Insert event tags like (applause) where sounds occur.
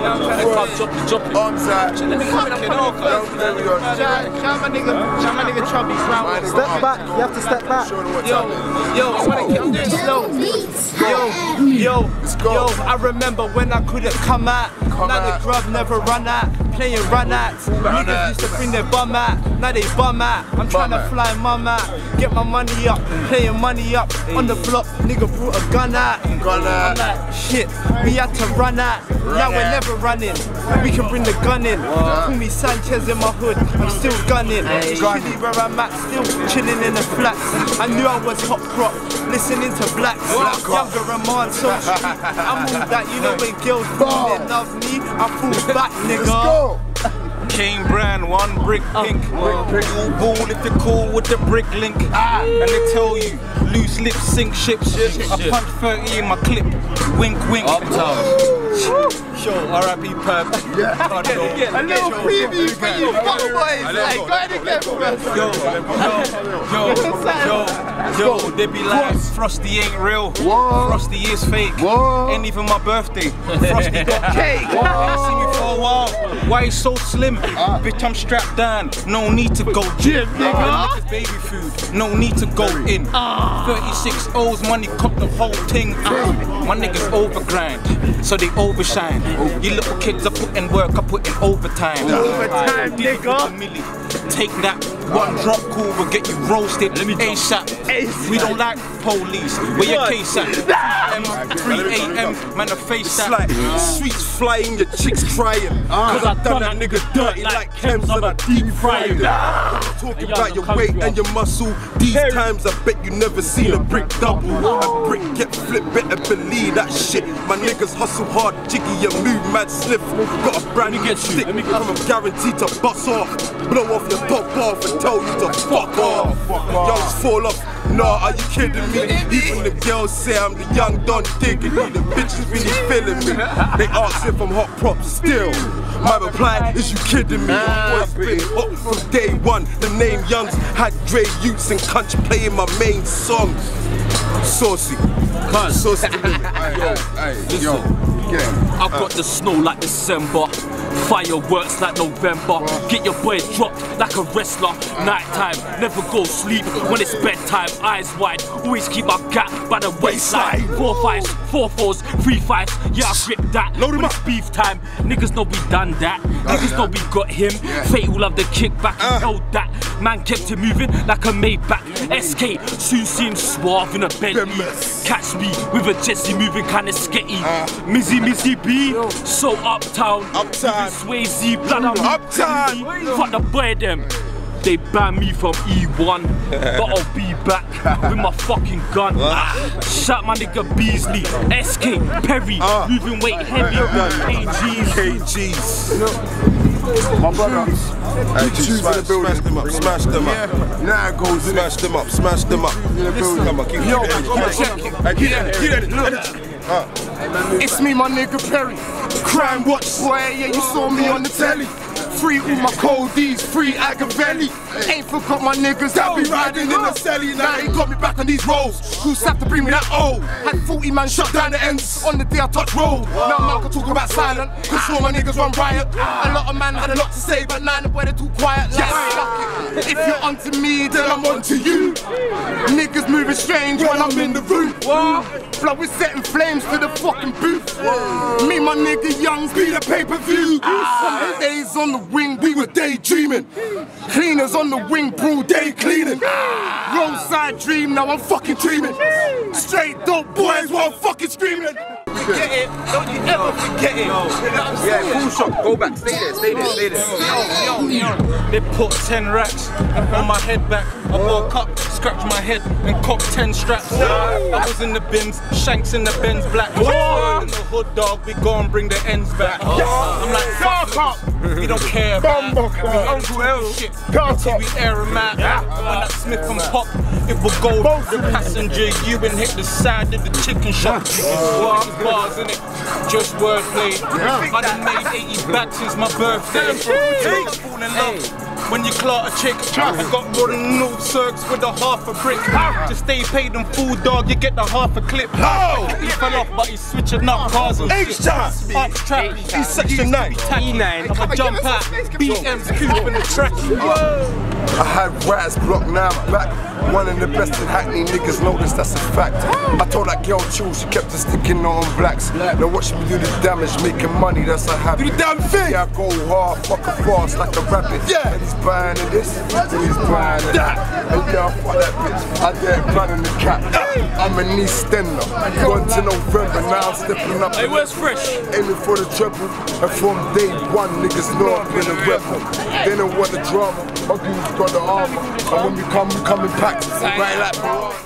dropping. Arms out. Let me come in and put it Don't. Shout shout my nigga, shout my nigga Chubby Step back. You have to step back. Show them what's Yo, yo, I wanna keep doing slow. Yo, yo, yo, I remember when I couldn't come out. Come now the grub never run out. Playing run. Run Niggas used to bring their bum out. Now they bum out. I'm trying to fly mum out. Get my money up. Playing money up. On the block, nigga brought a gun out. I'm like, shit, we had to run out. now we're never running. We can bring the gun in. Call me Sanchez in my hood. I'm still gunning. Chilly where I'm at. Still chilling in the flats. I knew I was hot crop. Listening to blacks. Younger and more social. I'm all that, you know when girls fall in love me. I fall back, nigga. Kane brand, one brick oh. pink. You ball if you're cool with the brick link. Ah. And they tell you, loose lips sink ships. I punch 30 in my clip. Wink, wink. Sure, R.I.P. Pub. A little preview for you fuck boys. Go ahead and get for. Yo, yo, yo, yo, they be like, Frosty ain't real. Frosty is fake. What? Ain't even my birthday. Frosty got (laughs) cake. Ain't seen me for a while. Why you so slim? Ah. Bitch, I'm strapped down. No need to go gym, nigga. Niggas baby food. No need to go in. Ah. 36 O's money, cop the whole thing. Ah. My niggas overgrind, so they overshine. You little kids are putting work, I put in overtime. Overtime, Did nigga. Take that. One drop call will get you roasted. Let me ASAP. We don't like police. Where your case at? 3 a.m. Man, a face that. like sweets flying, your chicks crying. Ah. Cause I done that nigga dirty like chems on a deep frying. Talking about your weight and your muscle. These times I bet you never seen a brick double. A brick get flipped, better believe that shit. My niggas hustle hard, jiggy your move, mad sniff. Got a brand new get stick, I'm guaranteed to bust off. Blow off your top off tell you to fuck off. Youngs fall off. Nah, are you kidding me? Even the girls say I'm the young Don Diggity. The bitches really feeling me. They ask if I'm hot props still. My reply is you kidding me? I'm been hot from day one. The name Youngs had grey youths and country playing my main songs. Saucy. Saucy. (laughs) Yo, hey, yo, get him. I got the snow like December. Fireworks like November. Get your boy dropped like a wrestler. Nighttime, never go sleep when it's bedtime. Eyes wide, always keep my gap by the waistline. Four fives, four fours, three fives. Yeah, I grip that. Load up. it's beef time. Niggas know we done that. Niggas know we got him. Fatal of the kickback, Uh. held that. Man kept it moving like a Maybach. SK, soon see him suave in a Bentley. Catch me with a Jesse moving kinda sketty. Uh. Mizzy Mizzy B, so uptown. Uptown. Swayze, blood I'm Uptown. Fuck the boy them. They banned me from E1, but I'll be back with my fucking gun. Shot my nigga Beasley, SK, Perry, uh. moving weight heavier than KGs. KGs. My brother. Hey, smash, the building. smash them up, smash them up. now it goes Smash them up, smash them up. Come on, keep Yo, it, keep it. Keep it. It's me, my nigga Perry. Crime watch, boy, yeah, you saw me on the telly. Free all my coldies, free Agavelli. Ain't forgot my niggas that be riding in the celly. Now they got me back on these roads. Who's have to bring me that O? Had 40 man shut down the ends on the day I touch road. Now man can talk about silent, cause all my niggas run riot. A lot of man had a lot to say, but now the boy they too quiet. Like, it. If you're onto me, then I'm onto you. Niggas moving strange when I'm in the room. Blood, we're setting flames to the fucking booth. Me, my nigga Youngs, be the pay per view. Some ah. days on the wing, we were daydreaming. Cleaners on the wing, broad day cleaning. Ah. Roadside dream, now I'm fucking dreaming. Straight dope boys while I'm fucking screaming. Forget it. Don't you ever forget it. You know what I'm Yeah, saying? cool shot. Go back. Stay there, stay there, stay there. Yo, yo, they put 10 racks on my head back. I woke up, scratched my head, and copped 10 straps. I was in the bins, shanks in the Benz black. In the hood, dog, we go and bring the ends back. I'm like, fuck up. We don't care about we Uncle L shit. Until we air 'em out. And when that Smith and pop, it will go the passenger. You and hit the side of the chicken shop. Bars, bars, innit? Just wordplay. I done made 80 back since my birthday. Fall in love. When you clout a chick. I got running North Circs with a half a brick. To stay paid in full dog, you get the half a clip. He fell off, but he's switching up cars and. H-Time. Up trap, He's section 9. E9, I'ma jump out, BM's coupe in the track. I had rats blocked, now I'm back. One of the best in Hackney niggas know this, that's a fact. I told that girl chill, she kept us sticking on blacks. Now watch me do the damage, making money, that's a habit. Do the damn thing! Yeah, I go hard, fucking fast like a rabbit. Yeah! And he's buying this, and he's buying that. And yeah, I fuck that bitch, I dare planning the cap. I'm an East Ender, going to November, now I'm stepping up. Hey, where's Fresh? Aiming for the treble, and from day one, niggas know I've been a rebel. They don't want the drama, dudes got the armor, and when we come, we coming packed, right like